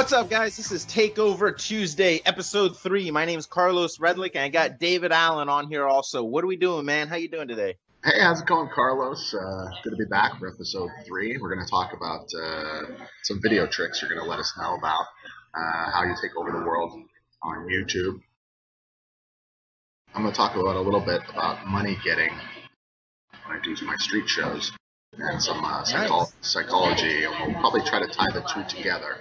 What's up, guys? This is Takeover Tuesday, episode three. My name is Carlos Redlich, and I got David Allen on here also. What are we doing, man? How you doing today? Hey, how's it going, Carlos? Uh, good to be back for episode three. We're going to talk about uh, some video tricks you're going to let us know about, uh, how you take over the world on YouTube. I'm going to talk about a little bit about money getting when I do my street shows and some uh, psycho- Nice. psychology, and we'll probably try to tie the two together.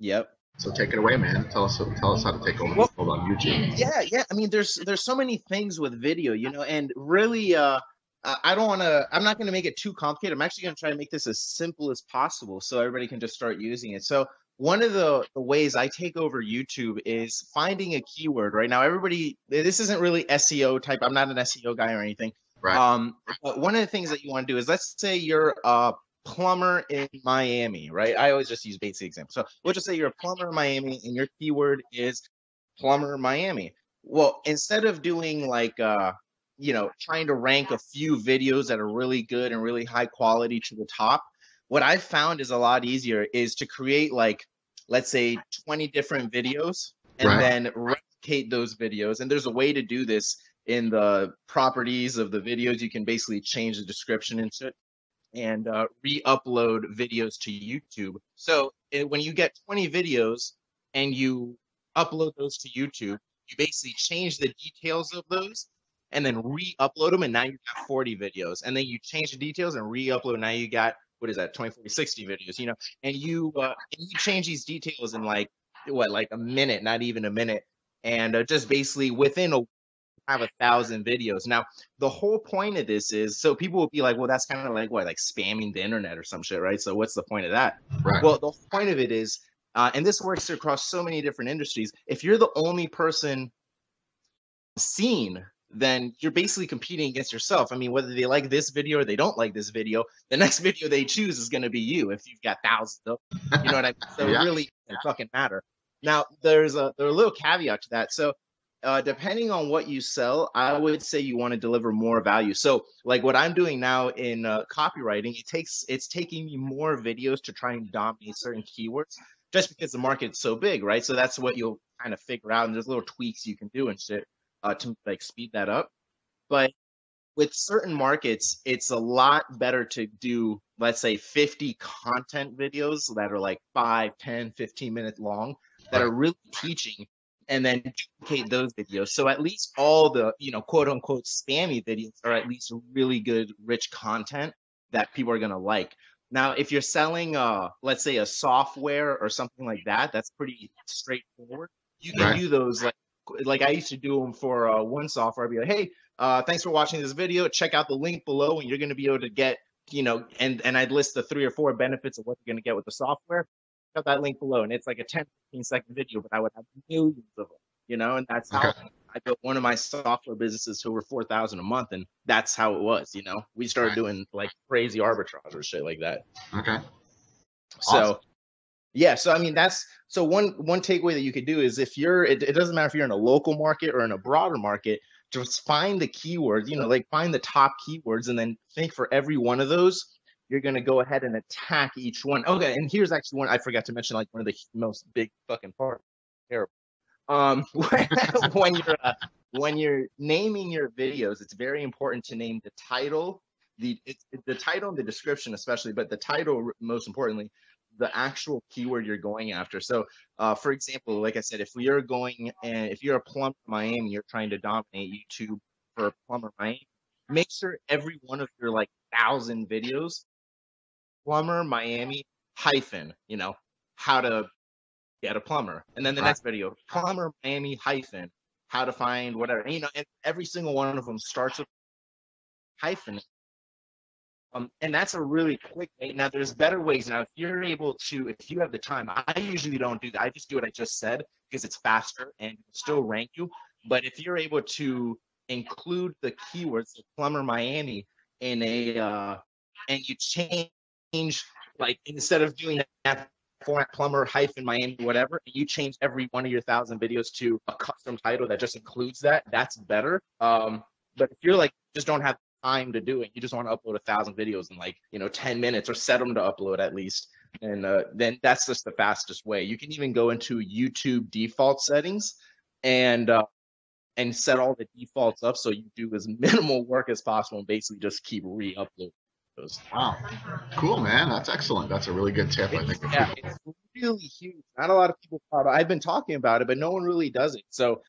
Yep. So take it away, man. Tell us tell us how to take over Well- the on YouTube. Yeah, yeah. I mean, there's there's so many things with video, you know, and really, uh, I I don't want to. I'm not going to make it too complicated. I'm actually going to try to make this as simple as possible, so everybody can just start using it. So one of the, the ways I take over YouTube is finding a keyword. Right now, everybody, this isn't really SEO type. I'm not an SEO guy or anything. Right. Um, but one of the things that you want to do is let's say you're a plumber in Miami, right? I always just use basic examples. So we'll just say you're a plumber in Miami and your keyword is plumber Miami. Well, instead of doing like uh, you know, trying to rank a few videos that are really good and really high quality to the top, what I found is a lot easier is to create like let's say 20 different videos and Right. then replicate those videos. And there's a way to do this in the properties of the videos. You can basically change the description and shit and uh, re-upload videos to YouTube. So eh, when you get 20 videos and you upload those to YouTube, you basically change the details of those and then re-upload them, and now you've got 40 videos. And then you change the details and re-upload. Now you got what is that, 20, 40, 60 videos, you know? And you uh, and you change these details in like what, like a minute, not even a minute, and uh, just basically within a have a thousand videos. Now, the whole point of this is so people will be like, well, that's kind of like what, like spamming the internet or some shit, right? So what's the point of that? right. Well, the point of it is, uh, and this works across so many different industries. If you're the only person seen, then you're basically competing against yourself. I mean, whether they like this video or they don't like this video, the next video they choose is going to be you if you've got thousands of, you know what I mean? So Yeah. it really doesn't fucking matter. Now, there's a there's a little caveat to that. So uh, depending on what you sell, I would say you want to deliver more value. So, like what I'm doing now in uh, copywriting, it takes it's taking me more videos to try and dominate certain keywords, just because the market's so big, right? So that's what you'll kind of figure out, and there's little tweaks you can do and shit uh, to like speed that up. But with certain markets, it's a lot better to do, let's say, 50 content videos that are like 5, 10, 15 minutes long that are really teaching and then duplicate those videos. So at least all the, you know, quote unquote spammy videos are at least really good, rich content that people are gonna like. Now, if you're selling uh let's say a software or something like that, that's pretty straightforward. You can Right. do those like like I used to do them for uh, one software. I'd be like, hey, uh, thanks for watching this video. Check out the link below, and you're going to be able to get, you know, and and I'd list the three or four benefits of what you're going to get with the software. Out that link below, and it's like a 10, 15 second video, but I would have millions of them, you know, and that's how I built one of my software businesses to over four thousand a month, and that's how it was, you know. We started Right. doing like crazy arbitrage or shit like that. Okay. So yeah, so I mean that's so one one takeaway that you could do is if you're it, it doesn't matter if you're in a local market or in a broader market, just find the keywords, you know, like find the top keywords and then think for every one of those, you're gonna go ahead and attack each one. Okay, and here's actually one I forgot to mention, like one of the most big fucking parts. Terrible. Um when you're uh, when you're naming your videos, it's very important to name the title, the it- the title and the description especially, but the title most importantly, the actual keyword you're going after. So, uh, for example, like I said, if you're going and if you're a plumber Miami, you're trying to dominate YouTube for plumber Miami, make sure every one of your like thousand videos, plumber Miami hyphen, you know, how to get a plumber, and then the Right. next video, plumber Miami hyphen, how to find whatever, and, you know, and every single one of them starts with hyphen. Um, and that's a really quick way. Now, there's better ways. Now, if you're able to, if you have the time, I usually don't do that. I just do what I just said because it's faster and it'll still rank you. But if you're able to include the keywords of plumber Miami in a uh, and you change like instead of doing that format plumber hyphen Miami whatever, you change every one of your thousand videos to a custom title that just includes that. That's better. Um, but if you're like just don't have time to do it, you just want to upload a thousand videos in like you know ten minutes or set them to upload at least, and uh, then that's just the fastest way. You can even go into YouTube default settings and uh, and set all the defaults up so you do as minimal work as possible and basically just keep re-uploading those. Wow, cool, man. That's excellent. That's a really good tip. I think. Yeah, it's really huge. Not a lot of people. I've been talking about it, but no one really does it. So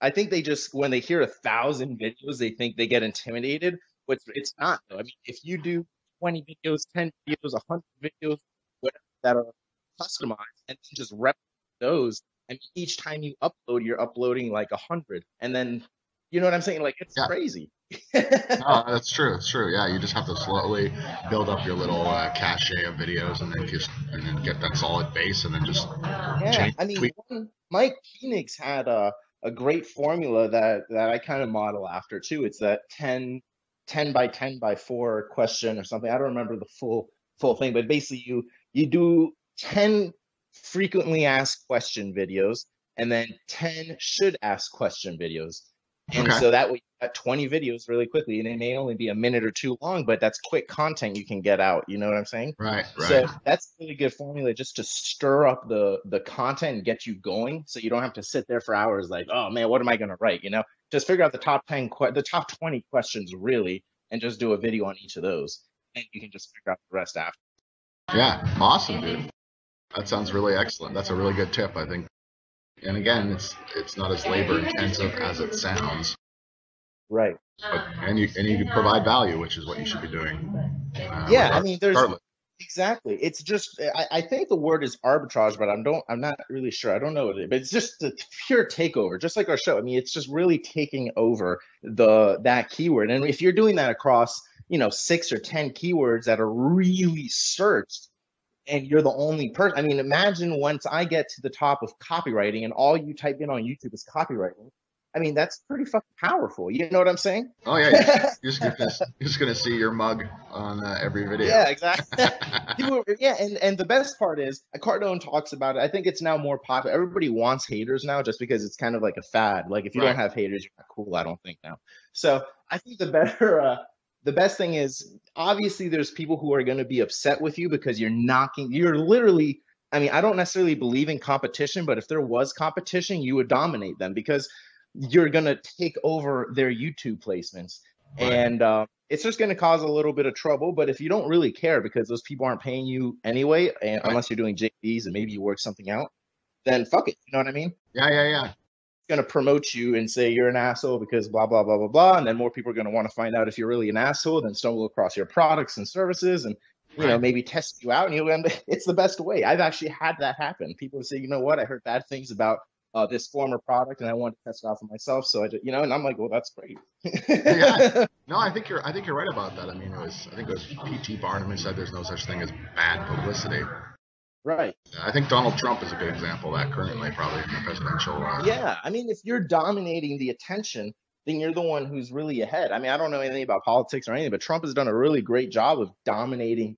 I think they just when they hear a thousand videos, they think they get intimidated. But it's not though. I mean, if you do 20 videos, 10 videos, 100 videos, whatever that are customized, and just rep those, and each time you upload, you're uploading like a hundred, and then you know what I'm saying? Like it's Yeah. crazy. No, that's true. It's true. Yeah, you just have to slowly build up your little uh, cache of videos, and then just and then get that solid base, and then just Yeah, change, I mean, one, Mike Phoenix had a a great formula that that I kind of model after too. It's that 10, 10 by 10 by 4 question or something. I don't remember the full full thing, but basically you you do 10 frequently asked question videos and then 10 should ask question videos. And Okay. so that way you got 20 videos really quickly and it may only be a minute or two long, but that's quick content you can get out. You know what I'm saying? Right, right. So that's a really good formula just to stir up the the content and get you going, so you don't have to sit there for hours like, oh man, what am I going to write? You know, just figure out the top ten, que- the top twenty questions really, and just do a video on each of those, and you can just figure out the rest after. Yeah, awesome, dude. That sounds really excellent. That's a really good tip, I think. And again, it's it's not as labor intensive as it sounds, Right. but and you and you can provide value, which is what you should be doing. Uh, Yeah, I mean, there's regardless. exactly. It's just I, I think the word is arbitrage, but I'm don't I'm not really sure. I don't know what it is, but it's just the pure takeover, just like our show. I mean, it's just really taking over the that keyword. And if you're doing that across, you know, six or ten keywords that are really searched, and you're the only person. I mean, imagine once I get to the top of copywriting and all you type in on YouTube is copywriting. I mean, that's pretty fucking powerful. You know what I'm saying? Oh yeah, you're just gonna, you're just gonna see your mug on uh, every video. Yeah, exactly. People, yeah, and and the best part is Cardone talks about it. I think it's now more popular. Everybody wants haters now, just because it's kind of like a fad. Like if you Right. don't have haters, you're not cool. I don't think now. So I think the better, uh, the best thing is obviously there's people who are going to be upset with you because you're knocking. You're literally. I mean, I don't necessarily believe in competition, but if there was competition, you would dominate them because you're going to take over their YouTube placements Right. and uh, it's just going to cause a little bit of trouble. But if you don't really care because those people aren't paying you anyway, and Right. unless you're doing JVs and maybe you work something out, then fuck it. You know what I mean? yeah, yeah, yeah. Going to promote you and say you're an asshole because blah blah blah blah blah, and then more people are going to want to find out if you're really an asshole, then stumble across your products and services, and you know maybe test you out, and you'll end. It's the best way. I've actually had that happen. People say, you know what, I heard bad things about. Uh, this former product, and I wanted to test it out for myself. So I, just, you know, and I'm like, well, that's great. Yeah. No, I think you're I think you're right about that. I mean, it was I think it was P.T. Barnum who said there's no such thing as bad publicity. Right. I think Donald Trump is a good example of that currently, probably in the presidential. Uh, Yeah, I mean, if you're dominating the attention, then you're the one who's really ahead. I mean, I don't know anything about politics or anything, but Trump has done a really great job of dominating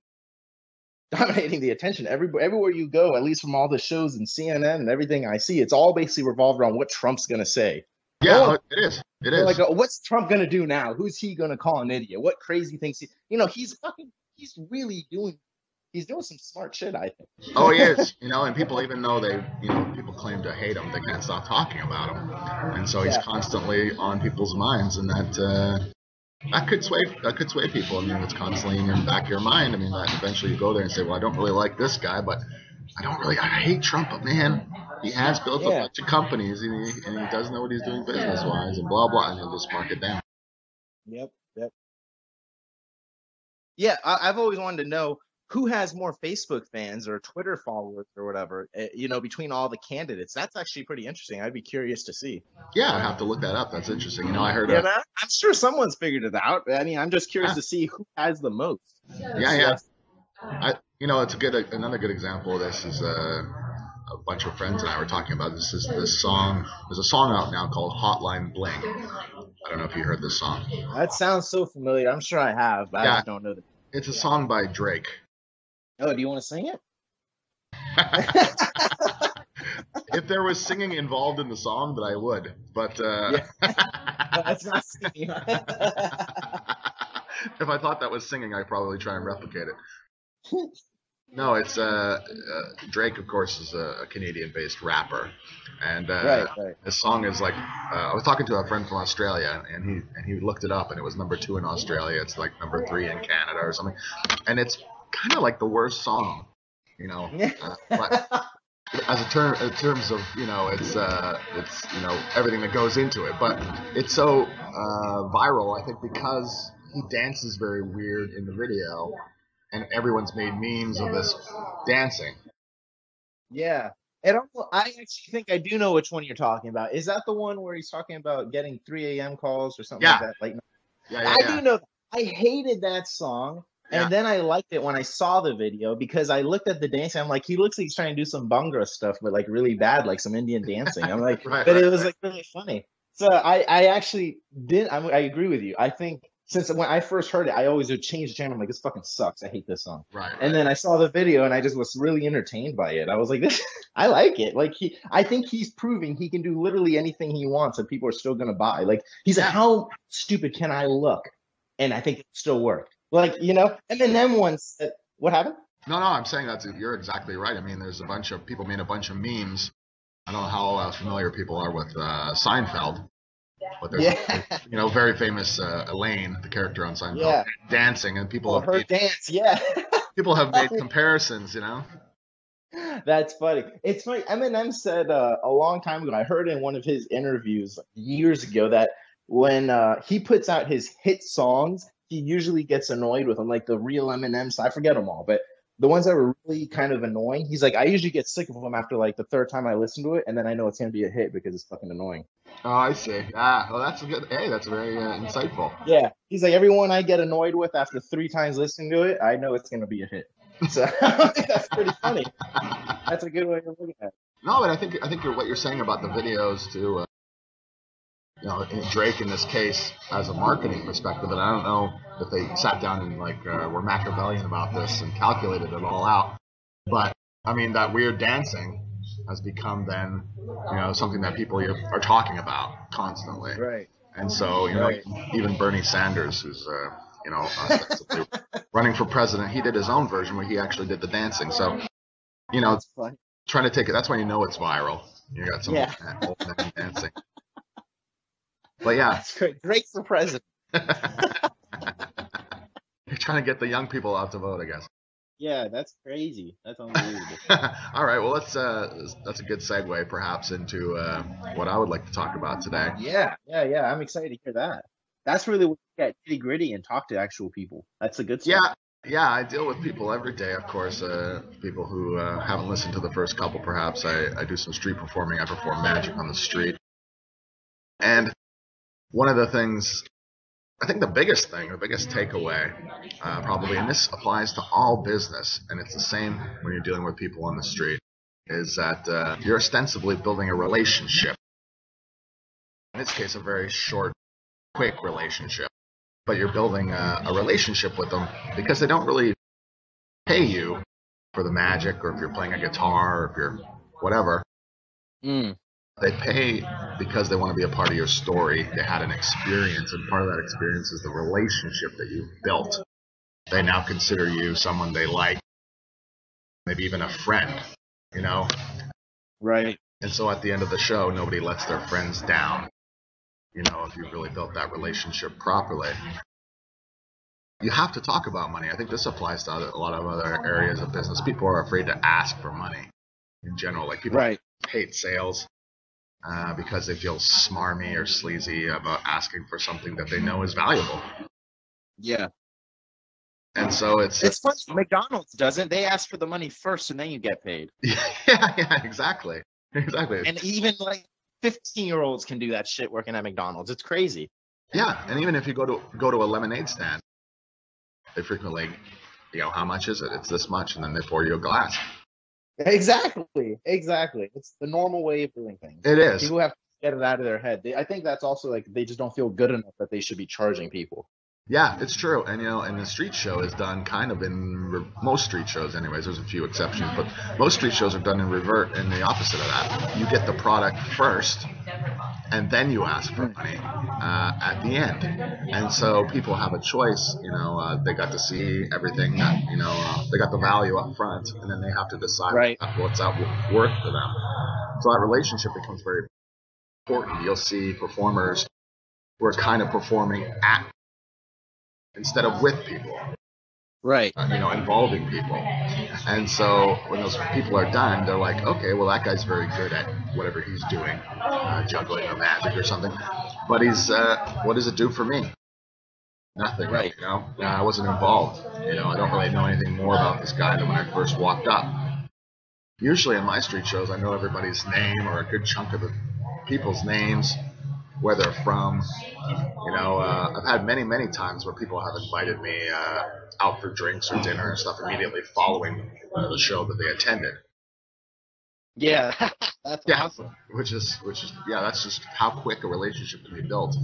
dominating the attention. Every everywhere you go, at least from all the shows and CNN and everything I see, it's all basically revolved around what Trump's gonna say. Yeah, Oh. it is. It Like, oh, what's Trump gonna do now? Who's he gonna call an idiot? What crazy things he? You know, he's fucking. He's really doing. He's doing some smart shit. I think. Oh, he is. You know, and people, even though they, you know, people claim to hate him, they can't stop talking about him, and so he's Yeah. constantly on people's minds, and that uh, that could sway that could sway people. I mean, it's constantly in your back of your mind. I mean, that eventually you go there and say, well, I don't really like this guy, but I don't really, I hate Trump, but man, he has built a bunch of companies, and he, and he does know what he's doing business wise, and blah blah, and he'll just mark it down. Yep. Yep. Yeah, I, I've always wanted to know who has more Facebook fans or Twitter followers or whatever. uh, You know, between all the candidates, that's actually pretty interesting. I'd be curious to see. Yeah, I have to look that up. That's interesting. You know, I heard. Know? I'm sure someone's figured it out. I mean, I'm just curious Yeah. to see who has the most. yeah, yeah. I, you know, it's a good another good example of this is uh, a bunch of friends and I were talking about this. Is this song? There's a song out now called Hotline Bling, I don't know if you heard this song. That sounds so familiar. I'm sure I have, but I Yeah. just don't know the. It's a song by Drake. Oh, do you want to sing it? if there was singing involved in the song, then I would. But uh, No, that's not singing. if I thought that was singing, I'd probably try and replicate it. No, it's uh, uh, Drake, of course, is a, a Canadian-based rapper, and uh, right, right. this song is like uh, I was talking to a friend from Australia, and he and he looked it up, and it was number two in Australia. It's like number three in Canada or something, and it's kind of like the worst song, you know. Uh, but as a term in terms of you know it's uh it's you know everything that goes into it but it's so uh viral i think because he dances very weird in the video and everyone's made memes of this dancing Yeah. It almost, I actually think I do know which one you're talking about. Is that the one where he's talking about getting 3 a.m. calls or something Yeah. like that? Like, yeah yeah, I yeah. do know. I hated that song, and Yeah. then I liked it when I saw the video because I looked at the dancing. I'm like, he looks like he's trying to do some Bhangra stuff, but like really bad, like some Indian dancing. I'm like, Right, but right, it was right. like really funny. So I, I actually did. I, I agree with you. I think since when I first heard it, I always would change the channel. I'm like, this fucking sucks. I hate this song. right, right. And then I saw the video and I just was really entertained by it. I was like, this, I like it. Like he, I think he's proving he can do literally anything he wants and people are still gonna buy. Like he's like, how stupid can I look? And I think it still worked. Like you know. And then them once, said- what happened? no no i'm saying that's you're exactly right i mean there's a bunch of people made a bunch of memes i don't know how uh, familiar people are with uh seinfeld but there's Yeah. you know very famous uh, elaine the character on seinfeld Yeah. dancing and people Oh, have her made, dance. Yeah. people have made comparisons you know That's funny. It's funny. Eminem said uh, a long time ago. I heard in one of his interviews years ago that when uh, he puts out his hit songs, he usually gets annoyed with them, like the real M&Ms. I forget them all, but the ones that were really kind of annoying, he's like, I usually get sick of them after like the third time I listen to it, and then I know it's gonna be a hit because it's fucking annoying. Oh, I see. Ah, well, that's a good. Hey, that's very uh, insightful. Yeah, he's like everyone I get annoyed with after three times listening to it, I know it's gonna be a hit. So that's pretty funny. That's a good way of looking at it. No, but I think I think you're, what you're saying about the videos too. Uh, you know, Drake in this case has a marketing perspective, and I don't know if they sat down and like uh, were Machiavellian about this and calculated it all out. But I mean, that weird dancing has become then, you know, something that people are talking about constantly. Right. And so, you know, Right. even Bernie Sanders, who's, uh, you know, running for president, he did his own version where he actually did the dancing. So, you know, trying to take it, that's when you know it's viral. You got some Yeah. old man dancing. But yeah, That's great. Great for president. you're trying to get the young people out to vote, I guess. Yeah, that's crazy. That's unbelievable. All right, well, let's, uh, that's a good segue perhaps into uh, what I would like to talk about today. yeah, yeah, yeah. I'm excited to hear that. That's really what you get nitty gritty and talk to actual people. That's a good stuff. Yeah, yeah, I deal with people every day, of course. Uh, people who uh, haven't listened to the first couple, perhaps. I, I do some street performing. I perform magic on the street. And one of the things, I think the biggest thing, the biggest takeaway, uh, probably, and this applies to all business, and it's the same when you're dealing with people on the street, is that uh, you're ostensibly building a relationship. In this case, a very short, quick relationship but you're building a, a relationship with them because they don't really pay you for the magic or if you're playing a guitar or if you're whatever. Mm, They pay because they want to be a part of your story. They had an experience, and part of that experience is the relationship that you've built. They now consider you someone they like, maybe even a friend, you know? right. And so at the end of the show, nobody lets their friends down. You know, if you've really built that relationship properly. You have to talk about money. I think this applies to other, a lot of other areas of business. People are afraid to ask for money in general. Like people Right. hate sales uh, because they feel smarmy or sleazy about asking for something that they know is valuable. Yeah. And so it's, It's funny. McDonald's doesn't. They ask for the money first and then you get paid. yeah, yeah, exactly, exactly. And even like 15 year olds can do that shit working at McDonald's. It's crazy. Yeah, and even if you go to go to a lemonade stand, they frequently, you know, how much is it? It's this much, and then they pour you a glass. Exactly. Exactly. It's the normal way of doing things. It is. People have to get it out of their head. They, I think that's also like they just don't feel good enough that they should be charging people. Yeah, it's true, and you know, and the street show is done kind of in re- most street shows, anyways. There's a few exceptions, but most street shows are done in revert, in the opposite of that. You get the product first, and then you ask for money uh, at the end. And so people have a choice. You know, uh, they got to see everything. That, you know, uh, they got the value up front, and then they have to decide Right. what's that w- worth for them. So that relationship becomes very important. You'll see performers who are kind of performing at instead of with people Right. uh, you know, involving people. And so when those people are done, they're like, okay, well, that guy's very good at whatever he's doing, uh, juggling or magic or something. But he's, uh, what does it do for me? Nothing, Right. You know, I wasn't involved. You know, I don't really know anything more about this guy than when I first walked up. Usually in my street shows, I know everybody's name or a good chunk of the people's names, where they're from. You know, uh, I've had many, many times where people have invited me uh, out for drinks or dinner and stuff immediately following uh, the show that they attended. Yeah. that's Yeah, awesome. which is, which is, yeah, that's just how quick a relationship can be built.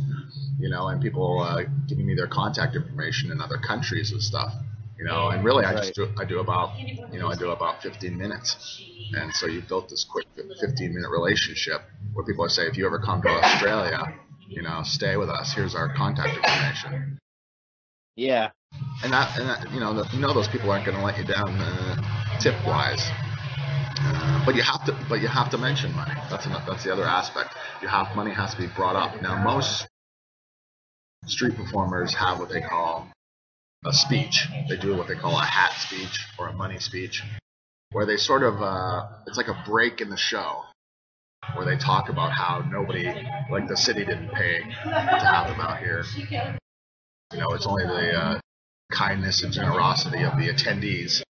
You know, and people uh, giving me their contact information in other countries and stuff. You know, and really, I just do, I do about, you know, I do about 15 minutes, and so you built this quick 15 minute relationship where people saying, if you ever come to Australia, you know, stay with us. Here's our contact information. Yeah. and that, and that you know, the, you know, those people aren't going to let you down uh, tip wise. Uh, but you have to, but you have to mention money. That's an, that's the other aspect. You have money has to be brought up. Now, most street performers have what they call a speech. They do what they call a hat speech or a money speech, where they sort of, uh, it's like a break in the show, where they talk about how nobody, like the city didn't pay to have them out here. You know, it's only the uh, kindness and generosity of the attendees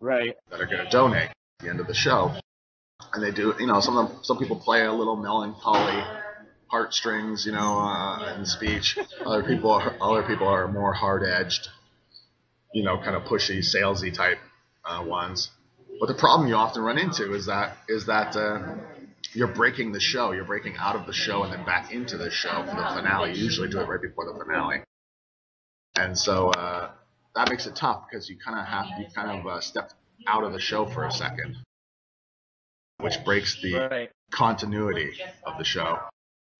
Right. that are going to donate at the end of the show. And they do, you know, some of them, some people play a little melancholy heartstrings, you know, uh, in speech. Other people, are, other people are more hard-edged, you know, kind of pushy, salesy type uh, ones. But the problem you often run into is that is that uh, you're breaking the show. You're breaking out of the show and then back into the show for the finale. You usually do it right before the finale, and so uh, that makes it tough because you kind of have you kind of uh, step out of the show for a second, which breaks the Right. continuity of the show.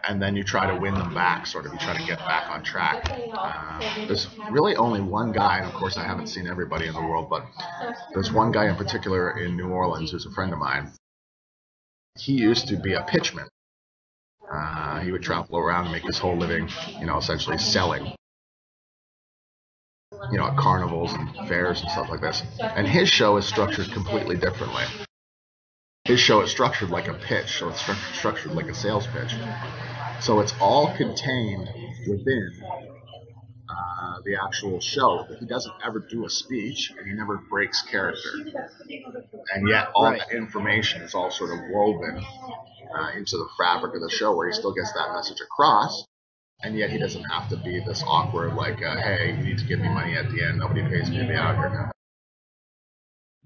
And then you try to win them back, sort of. You try to get back on track. Uh, there's really only one guy, and of course I haven't seen everybody in the world, but there's one guy in particular in New Orleans who's a friend of mine. He used to be a pitchman. Uh, he would travel around and make his whole living, you know, essentially selling you know, at carnivals and fairs and stuff like this. And his show is structured completely differently. His show is structured like a pitch, so it's stru- structured like a sales pitch. So it's all contained within uh, the actual show. He doesn't ever do a speech, and he never breaks character. And yet, all Right. the information is all sort of woven uh, into the fabric of the show, where he still gets that message across, and yet he doesn't have to be this awkward, like, uh, "Hey, you need to give me money at the end. Nobody pays me to be out here." of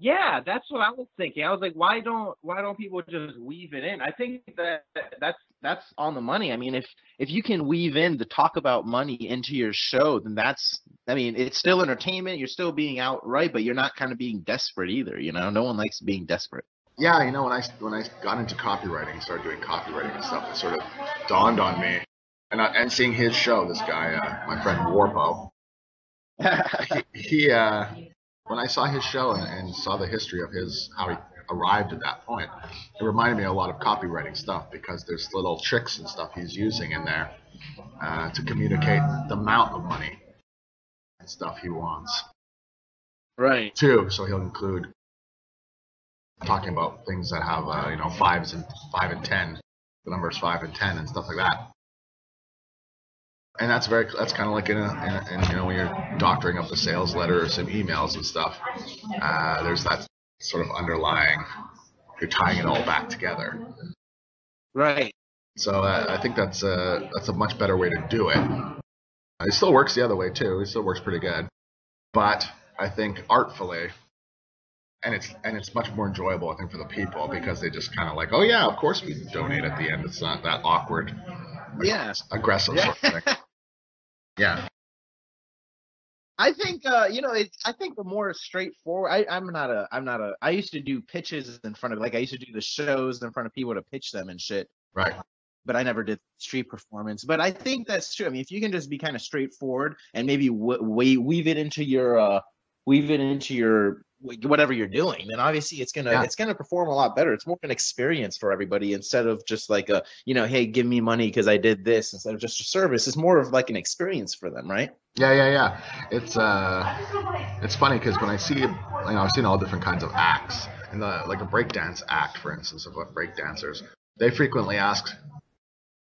Yeah, that's what I was thinking. I was like, why don't why don't people just weave it in? I think that that's that's on the money. I mean, if if you can weave in the talk about money into your show, then that's I mean, it's still entertainment. You're still being outright, but you're not kind of being desperate either. You know, no one likes being desperate. Yeah, you know, when I when I got into copywriting, and started doing copywriting and stuff, it sort of dawned on me, and I, and seeing his show, this guy, uh, my friend Warpo, he, he uh, when I saw his show and, and saw the history of his how he arrived at that point, it reminded me a lot of copywriting stuff because there's little tricks and stuff he's using in there uh, to communicate the amount of money and stuff he wants right. too. So he'll include talking about things that have uh, you know fives and five and ten, the numbers five and ten and stuff like that. And that's very that's kind of like in a, in a in, you know when you're doctoring up a sales letter or some emails and stuff. Uh, there's that sort of underlying. You're tying it all back together. Right. So uh, I think that's a that's a much better way to do it. It still works the other way too. It still works pretty good, but I think artfully, and it's and it's much more enjoyable, I think, for the people because they just kind of like, oh yeah, of course we donate at the end. It's not that awkward, Yeah. aggressive Yeah. sort of. Yeah, I think uh, you know, it, I think the more straightforward. I, I'm not a, I'm not a. I used to do pitches in front of, like, I used to do the shows in front of people to pitch them and shit. right. But I never did street performance. But I think that's true. I mean, if you can just be kind of straightforward and maybe w- we weave it into your, uh, weave it into your whatever you're doing, then obviously it's gonna, Yeah. it's gonna perform a lot better. It's more of an experience for everybody instead of just like a, you know, hey, give me money because I did this instead of just a service. It's more of like an experience for them, right? Yeah, yeah, yeah. It's uh, it's funny because when I see, you know, I've seen all different kinds of acts, and the like a breakdance act, for instance, of what breakdancers, they frequently ask,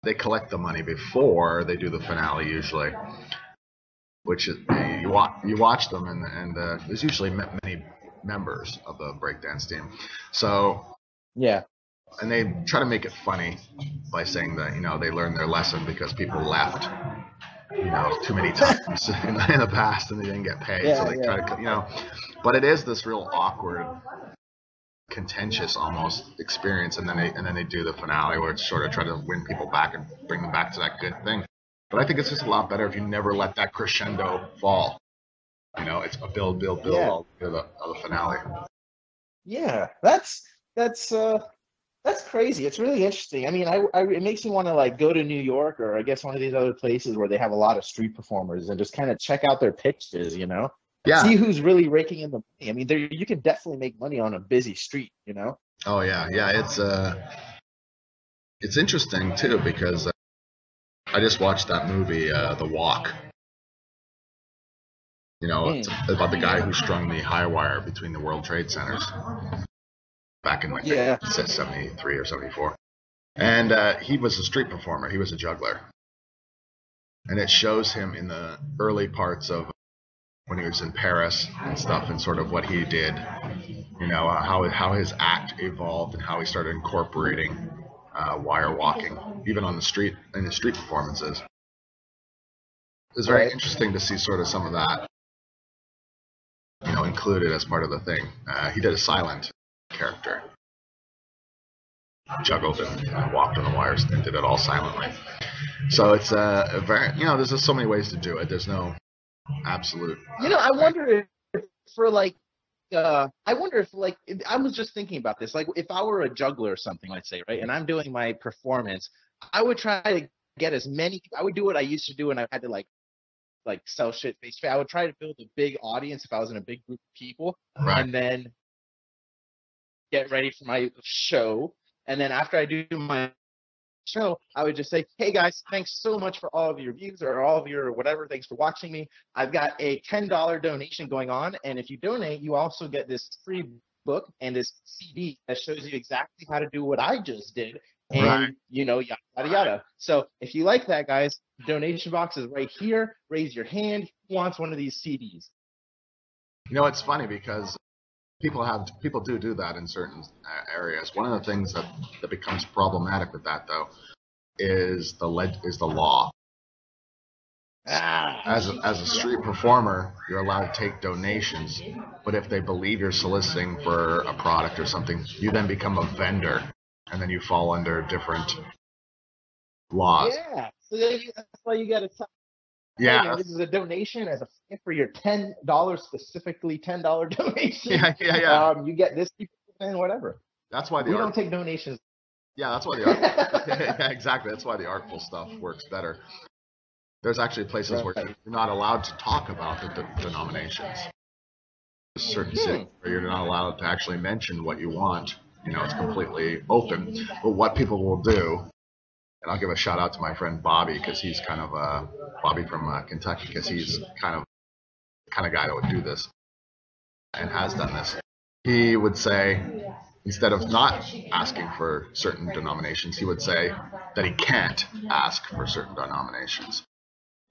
they collect the money before they do the finale usually, which is you watch you watch them and and uh, there's usually many members of the breakdance team, so Yeah. and they try to make it funny by saying that you know they learned their lesson because people left you know too many times in, the- in the past and they didn't get paid. So Yeah, they try to you know but it is this real awkward contentious almost experience. And then they and then they do the finale where it's sort of try to win people back and bring them back to that good thing. But i think it's just a lot better if you never let that crescendo fall you know it's a build build build Yeah. all the, to the finale Yeah, that's that's uh that's crazy. It's really interesting. I mean, I, I it makes me want to like go to New York or I guess one of these other places where they have a lot of street performers and just kind of check out their pitches, you know? yeah See who's really raking in the money. I mean, there you can definitely make money on a busy street, you know? Oh yeah, yeah. It's uh, it's interesting too because uh, I just watched that movie, uh, The Walk. You know, it's about the guy who strung the high wire between the World Trade Centers back in like Yeah. seventy three or seventy four, and uh, he was a street performer. He was a juggler, and it shows him in the early parts of when he was in Paris and stuff, and sort of what he did you know uh, how how his act evolved and how he started incorporating uh, wire walking even on the street in his street performances. It's very Right. interesting to see sort of some of that, you know, included as part of the thing. Uh, he did a silent character, juggled and uh, walked on the wires and did it all silently. So it's uh, a very, you know, there's just so many ways to do it. There's no absolute. You know, I wonder if for like uh I wonder if like I was just thinking about this. Like if I were a juggler or something, let's say, right, and I'm doing my performance, I would try to get as many I would do what I used to do and I had to like like sell shit face. I would try to build a big audience if I was in a big group of people Right. and then get ready for my show. And then after I do my show, I would just say, Hey guys, thanks so much for all of your views or all of your whatever. Thanks for watching me. I've got a $10 donation going on. And if you donate, you also get this free book and this CD that shows you exactly how to do what I just did. And, Right. you know, yada, yada, yada. So if you like that, guys, donation box is right here. Raise your hand. Who wants one of these CDs? You know, it's funny because people have people do do that in certain areas. One of the things that that becomes problematic with that though is the leg is the law. Ah, As a, as a street performer, you're allowed to take donations, but if they believe you're soliciting for a product or something, you then become a vendor, and then you fall under different laws. yeah. So you- that's why you got to tell Yeah, this is a donation as a for your ten dollars specifically ten dollar donation. yeah, yeah, yeah. Um, you get this and whatever. That's why the We art, don't take donations. Yeah, that's why the art, yeah, exactly. That's why the artful stuff works better. There's actually places where you're not allowed to talk about the de- denominations. There's certain Hmm. cities where you're not allowed to actually mention what you want. You know, it's completely open. But what people will do, and I'll give a shout out to my friend Bobby because he's kind of uh, Bobby from uh, Kentucky because he's kind of kind of guy that would do this and has done this. He would say instead of not asking for certain denominations, he would say that he can't ask for certain denominations.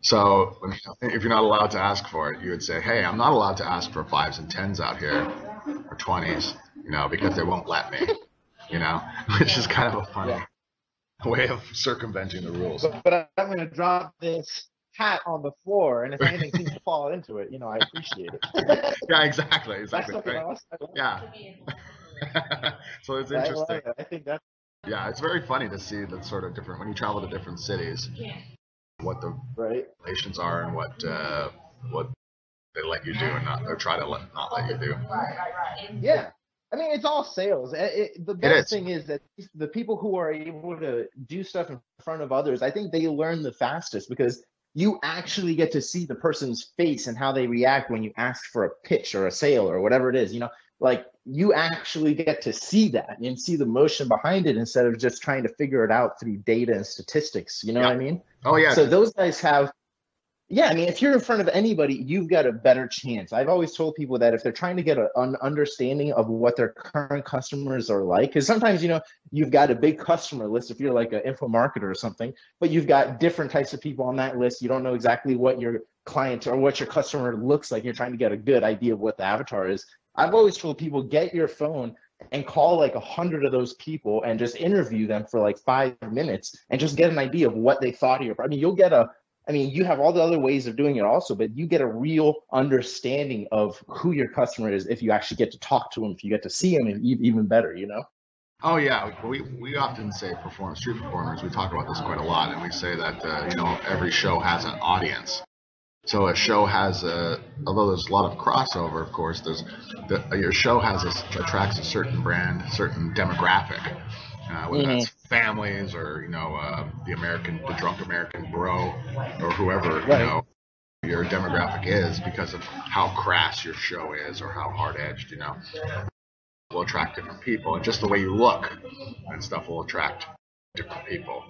So if you're not allowed to ask for it, you would say, "Hey, I'm not allowed to ask for fives and tens out here, or twenties, you know, because they won't let me." You know, which is kind of a funny Yeah. way of circumventing the rules. But, but I'm going to drop this hat on the floor, and if anything seems to fall into it, you know, I appreciate it. yeah, exactly, exactly. fucking right. awesome. Yeah. so it's it. I interesting. it. I think that's Yeah, it's very funny to see that sort of different when you travel to different cities, what the right. relations are and what uh, what they let you do and not or try to let, not let you do. Yeah. I mean, it's all sales. It- it- the is. best thing is that the people who are able to do stuff in front of others, I think they learn the fastest because you actually get to see the person's face and how they react when you ask for a pitch or a sale or whatever it is. You know, like you actually get to see that and see the motion behind it instead of just trying to figure it out through data and statistics. You know what I mean? Oh yeah, So those guys have, yeah. I mean, if you're in front of anybody, you've got a better chance. I've always told people that if they're trying to get a, an understanding of what their current customers are like, because sometimes you know you've got a big customer list if you're like an info marketer or something, but you've got different types of people on that list. You don't know exactly what your client or what your customer looks like. You're trying to get a good idea of what the avatar is. I've always told people get your phone and call like a hundred of those people and just interview them for like five minutes and just get an idea of what they thought of your. I mean, you'll get a. I mean, you have all the other ways of doing it also, but you get a real understanding of who your customer is if you actually get to talk to them, if you get to see them, and even better, you know. Oh yeah, we we often say perform street performers. We talk about this quite a lot, and we say that uh, you know every show has an audience. So a show has a, although there's a lot of crossover, of course. There's the, your show has a, attracts a certain brand, certain demographic, uh, whether that's families or you know uh, the American, the drunk American bro, whoever you know your demographic is because of how crass your show is or how hard edged, you know will attract different people, and just the way you look and stuff will attract different people.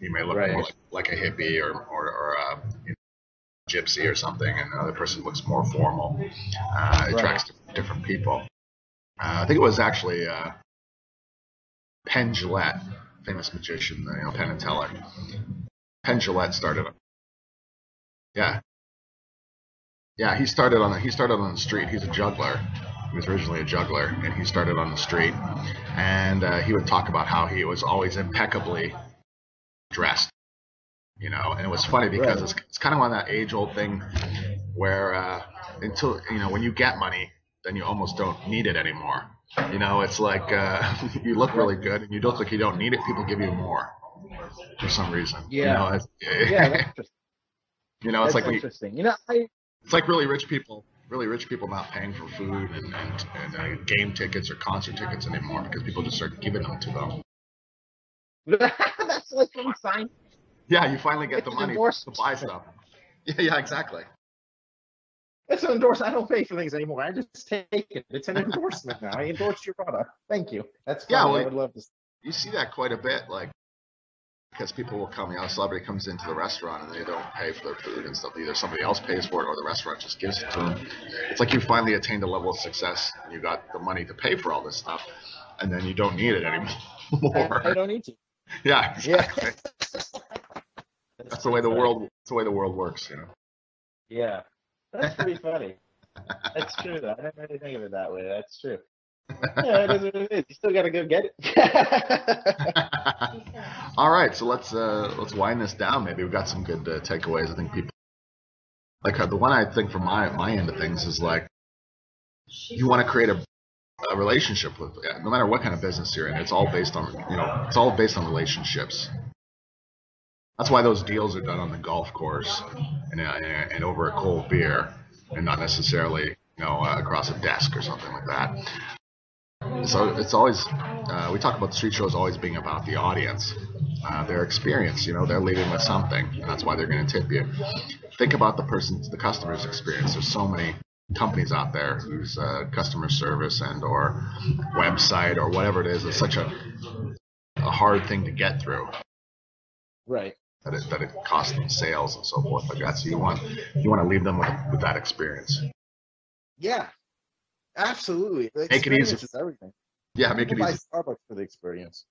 You may look Right. more like, like a hippie or or, or a you know, gypsy or something, and the other person looks more formal. Uh, it Right. attracts different people. Uh, I think it was actually uh, Penn Jillette, famous magician, you know, Penn and Teller. Penn Jillette started. Yeah. Yeah, he started on the, he started on the street. He's a juggler. He was originally a juggler, and he started on the street. And uh, he would talk about how he was always impeccably dressed, you know. And it was funny because Right. it's, it's kind of on that age-old thing where uh, until you know when you get money, then you almost don't need it anymore. You know, it's like uh, you look really good and you look like you don't need it. People give you more for some reason. Yeah. You know, it's, Yeah. you know, it's That's like interesting. You know, I it's like really rich people, really rich people not paying for food and, and, and uh, game tickets or concert tickets anymore because people just start giving them to them. that's like sign. Yeah, you finally get the It's money to buy stuff. Yeah, yeah, exactly. It's an endorsement. I don't pay for things anymore. I just take it. It's an endorsement now. I endorse your product. Thank you. That's Yeah, well, I would love to. You see that quite a bit, like because people will come, you know, a celebrity comes into the restaurant and they don't pay for their food and stuff. Either somebody else pays for it or the restaurant just gives it to them. It's like you finally attained a level of success and you got the money to pay for all this stuff, and then you don't need it anymore. I, I don't need to. yeah, Yeah. exactly. That's the way the world. That's the way the world works, you know. Yeah, that's pretty funny. That's true, though. I didn't really think of it that way. That's true. Yeah, it is what it is. You still gotta go get it. All right, so let's uh, let's wind this down. Maybe we've got some good uh, takeaways. I think people like uh, the one I think from my my end of things is like you want to create a, a relationship with no matter what kind of business you're in. It's all based on you know it's all based on relationships. That's why those deals are done on the golf course and uh, and over a cold beer, and not necessarily you know uh, across a desk or something like that. So it's always uh, we talk about the street shows always being about the audience, uh, their experience. You know, they're leaving with something, and that's why they're going to tip you. Think about the person, the customer's experience. There's so many companies out there whose uh, customer service and or website or whatever it is is such a a hard thing to get through right. that it that it costs them sales and so forth like that. So you want you want to leave them with, with that experience. Yeah. Absolutely. The Make it easy. is everything. Yeah, make it buy easy. Starbucks for the experience.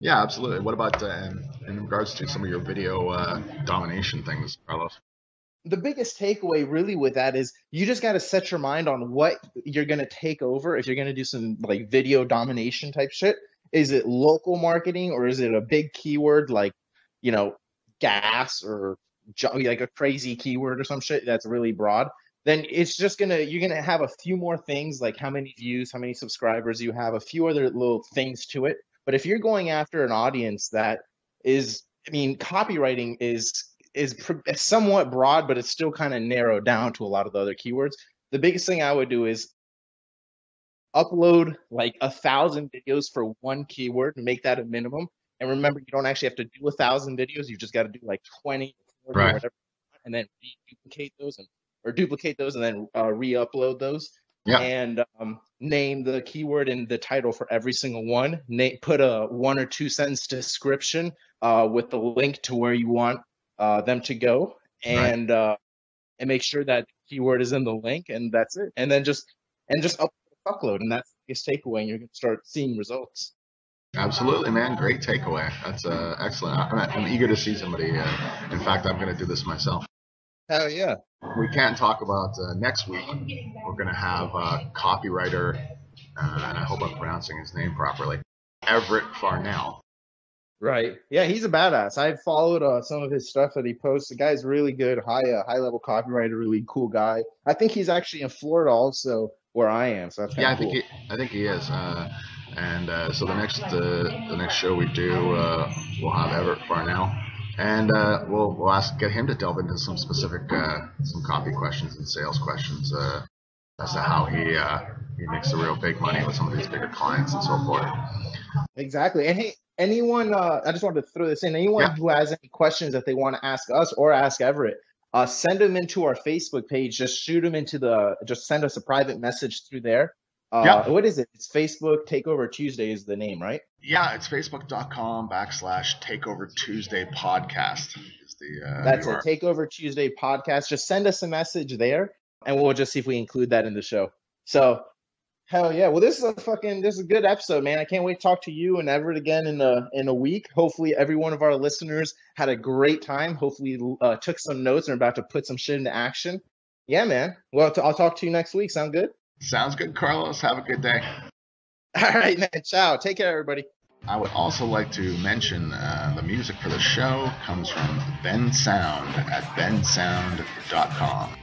Yeah, absolutely. What about uh, in, in regards to some of your video uh, domination things, Carlos? the biggest takeaway really with that is you just got to set your mind on what you're going to take over if you're going to do some like video domination type shit is it local marketing or is it a big keyword like you know gas or like a crazy keyword or some shit that's really broad, then it's just gonna you're gonna have a few more things like how many views, how many subscribers you have, a few other little things to it. But if you're going after an audience that is, I mean, copywriting is is somewhat broad, but it's still kind of narrowed down to a lot of the other keywords. The biggest thing I would do is upload like a thousand videos for one keyword and make that a minimum. And remember, you don't actually have to do a thousand videos. You just got to do like 20 or Right. whatever, and then duplicate those and or duplicate those and then uh, re-upload those. Yeah. And um, name the keyword and the title for every single one. Na- put a one or two sentence description uh, with the link to where you want uh, them to go, Right. and uh, and make sure that keyword is in the link, and that's it. And then just and just upload a and that's the biggest takeaway. And you're gonna start seeing results. Absolutely, man. Great takeaway. That's uh, excellent. I'm, I'm eager to see somebody. Uh, in fact, I'm going to do this myself. Hell yeah! We can't talk about uh, next week. We're going to have a copywriter, uh, and I hope I'm pronouncing his name properly, Everett Farnell. Right. Yeah, he's a badass. I've followed uh, some of his stuff that he posts. The guy's really good, high uh, high level copywriter, really cool guy. I think he's actually in Florida also, where I am. So that's Yeah, I cool. think he, I think he is. Uh, and uh, so the next uh, the next show we do, uh, we'll have Everett Farnell, and uh, we'll we'll ask get him to delve into some specific uh, some copy questions and sales questions uh, as to how he uh, he makes the real big money with some of these bigger clients and so forth. Exactly. And hey, anyone, uh, I just wanted to throw this in. Anyone Yeah. who has any questions that they want to ask us or ask Everett, uh, send them into our Facebook page. Just shoot them into the, just send us a private message through there. Uh, Yeah. What is it? It's Facebook Takeover Tuesday is the name, right? Yeah, it's facebook.com backslash Takeover Tuesday podcast is the uh, That's it. Takeover Tuesday podcast. Just send us a message there, and we'll just see if we include that in the show. So, hell yeah! Well, this is a fucking this is a good episode, man. I can't wait to talk to you and Everett again in a in a week. Hopefully, every one of our listeners had a great time. Hopefully, uh, took some notes and are about to put some shit into action. Yeah, man. Well, I'll talk to you next week. Sound good? Sounds good, Carlos. Have a good day. All right, man. Ciao. Take care, everybody. I would also like to mention uh, the music for the show comes from Bensound at bensound.com.